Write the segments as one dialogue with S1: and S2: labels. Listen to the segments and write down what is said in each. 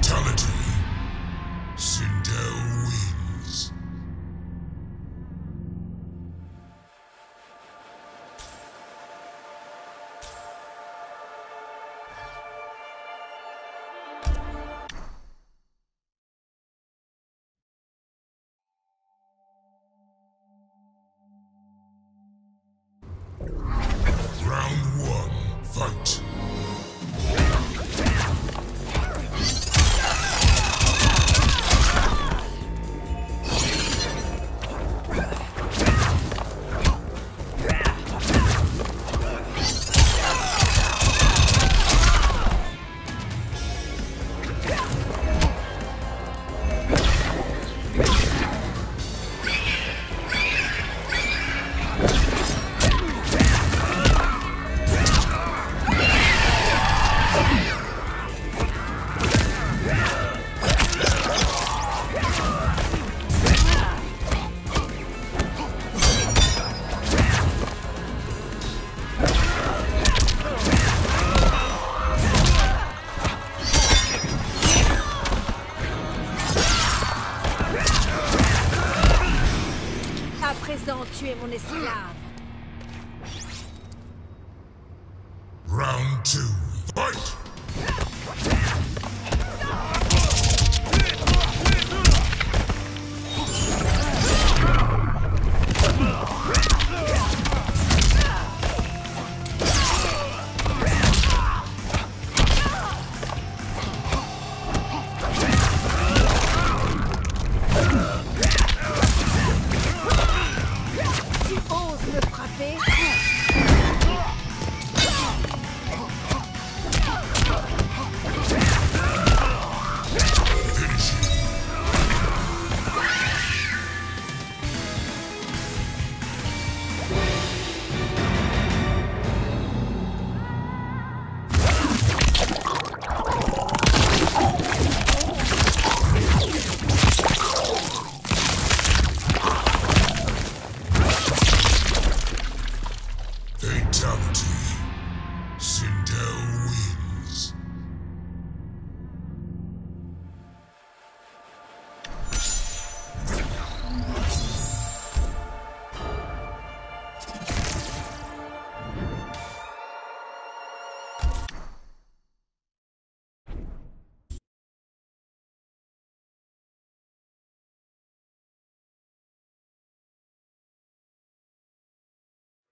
S1: Fatality.
S2: Round two. Fight!
S1: Tu oses me frapper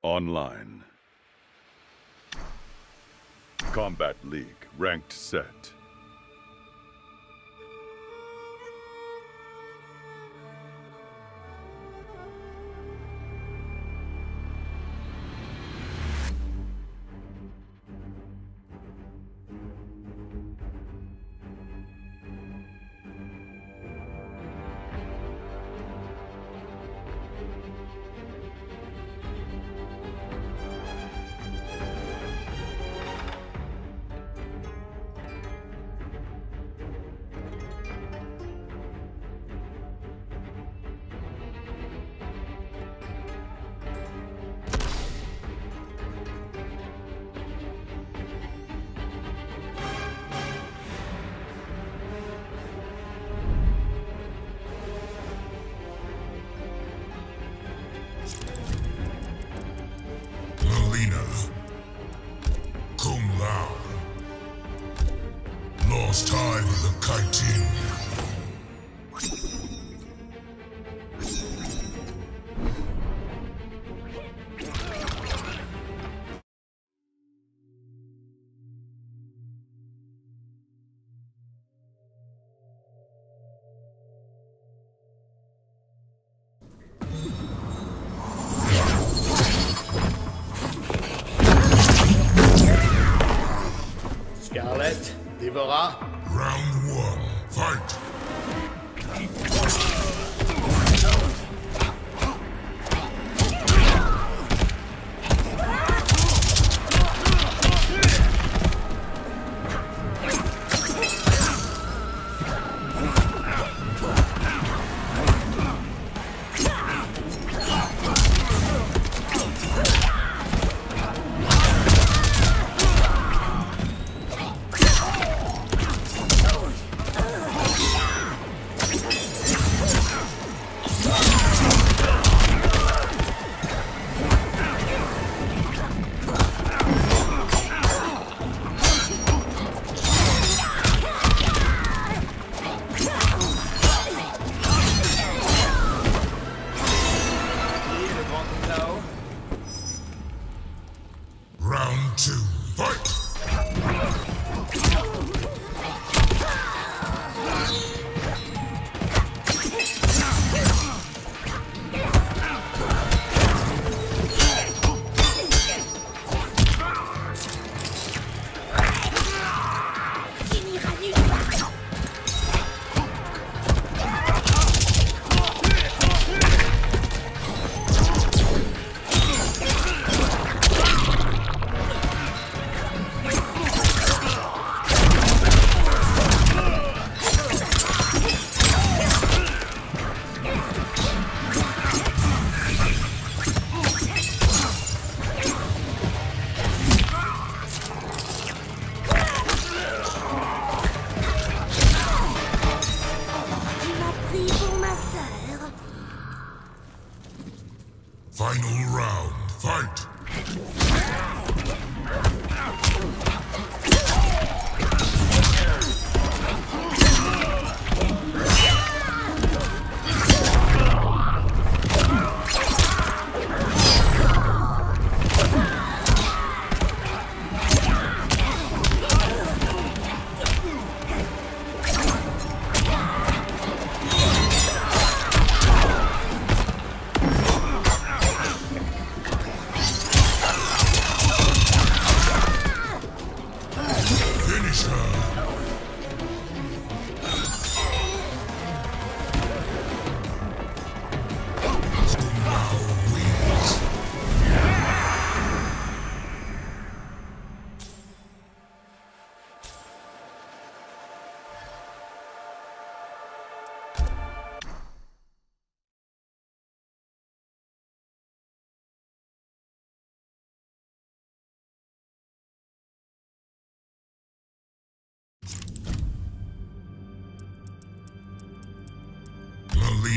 S3: Online. Kombat League, ranked set.
S4: ドが。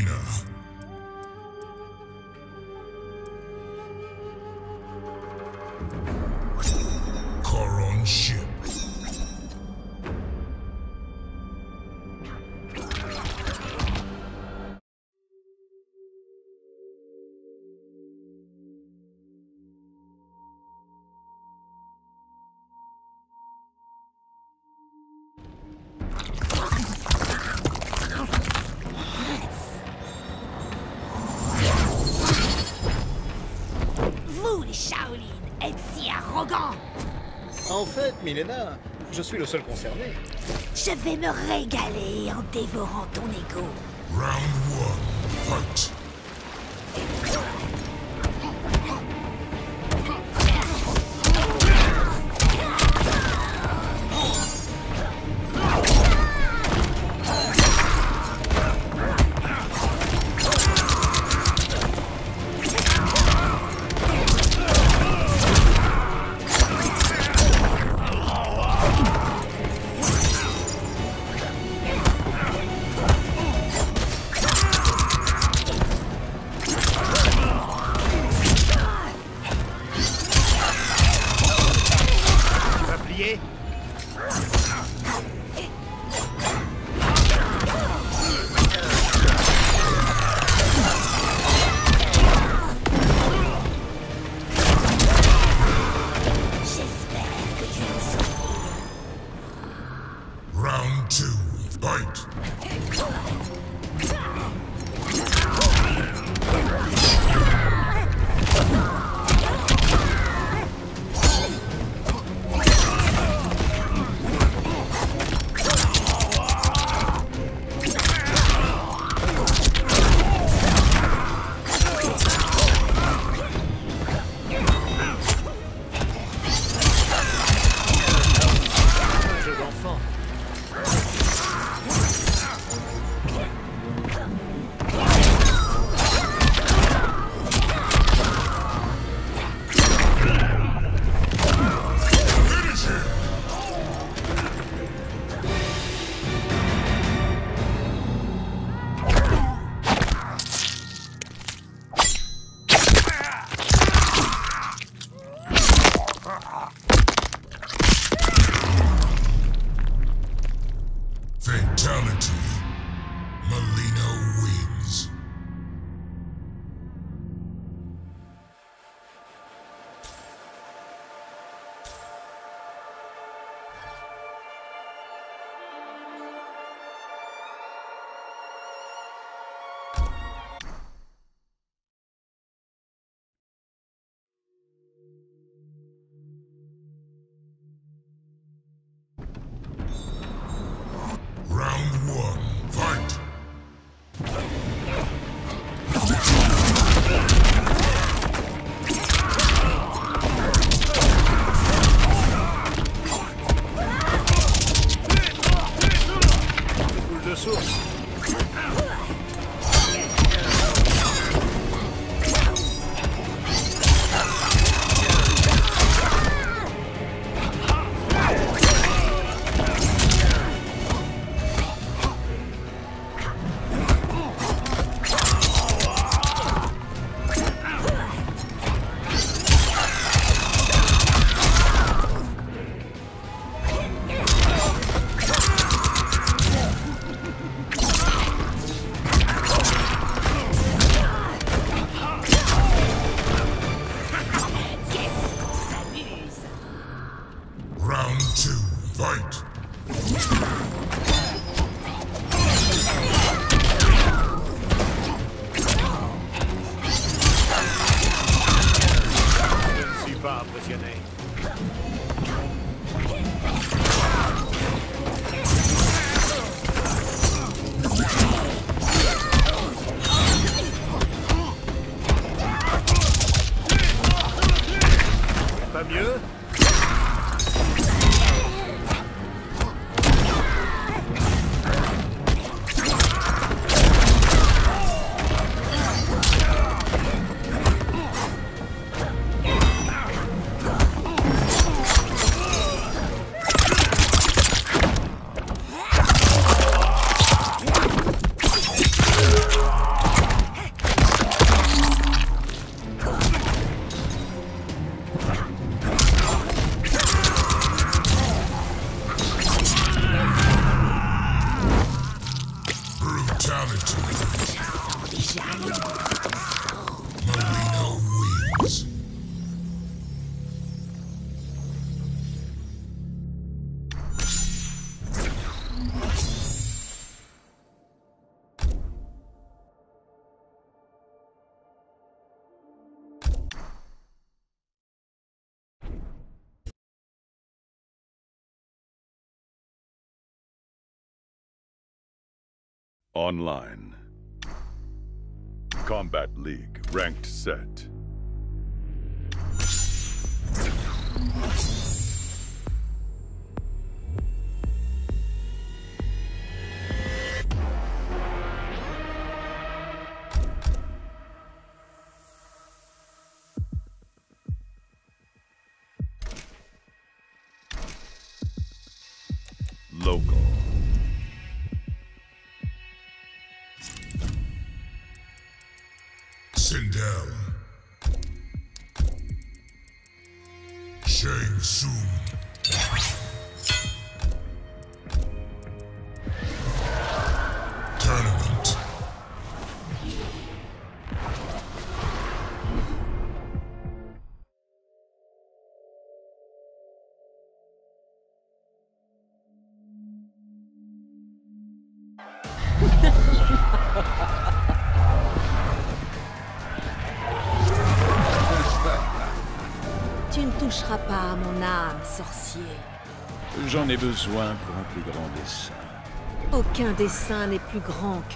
S4: Mileena.
S5: En fait, Milena, je suis le seul concerné.
S4: Je vais me régaler en dévorant ton ego.
S3: Round one. Fight!
S1: Bob was
S3: your name.
S6: Online. Kombat League. Ranked set. Local.
S3: Shang
S1: Toucheras pas à mon âme, sorcier.
S7: J'en ai besoin pour un plus grand dessin.
S1: Aucun dessin n'est plus grand que